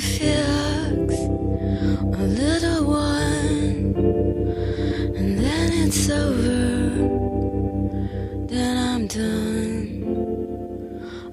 fix a little one, and then it's over. Then I'm done.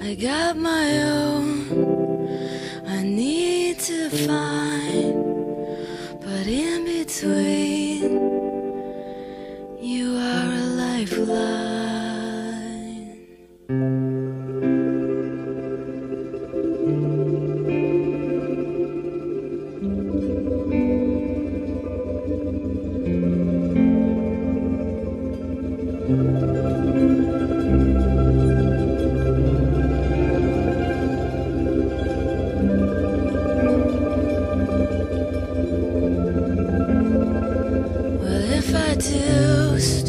I got my own. I need to find, but in between, you are a lifeline.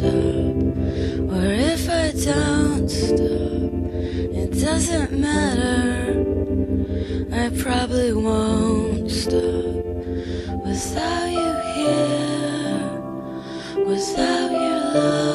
Stop, or if I don't stop, it doesn't matter. I probably won't stop without you here, without your love.